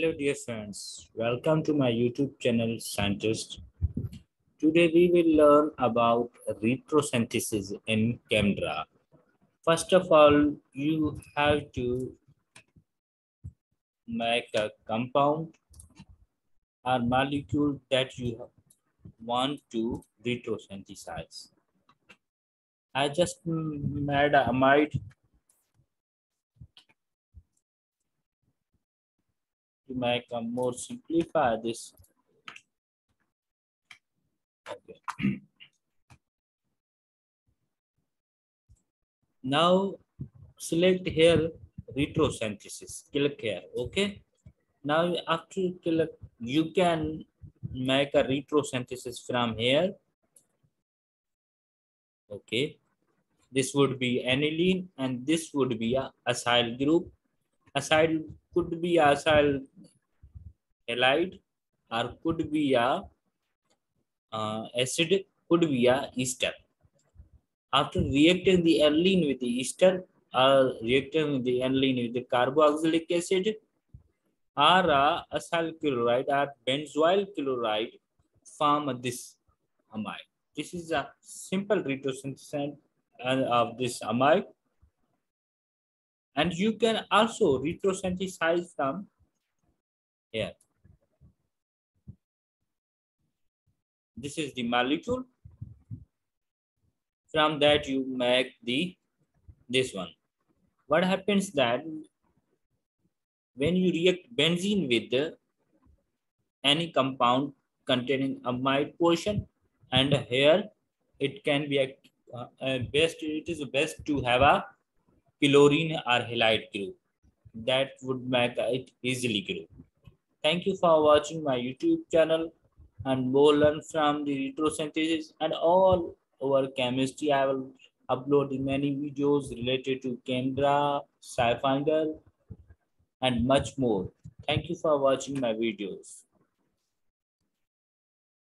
Hello dear friends, welcome to my YouTube channel Scientist. Today we will learn about retrosynthesis in ChemDraw. First of all, you have to make a compound or molecule that you want to retrosynthesize. I just made amide to make a more simplify this. Okay. now select here retrosynthesis, click here, okay? Now after click, you can make a retrosynthesis from here. Okay. This would be aniline and this would be a acyl group. Acyl could be acyl halide or could be a uh, acid, could be a ester. After reacting the aniline with the ester or reacting the aniline with the carboxylic acid or uh, acyl chloride or benzoyl chloride form this amide. This is a simple retrosynthesis of this amide and you can also retrosynthesize from here. This is the molecule. From that you make the this one. What happens that when you react benzene with the, any compound containing amide portion and here it can be a, a best it is best to have a chlorine or halide group that would make it easily grow. Thank you for watching my YouTube channel and more learn from the retrosynthesis and all over chemistry. I will upload many videos related to ChemDraw, SciFinder, and much more. Thank you for watching my videos.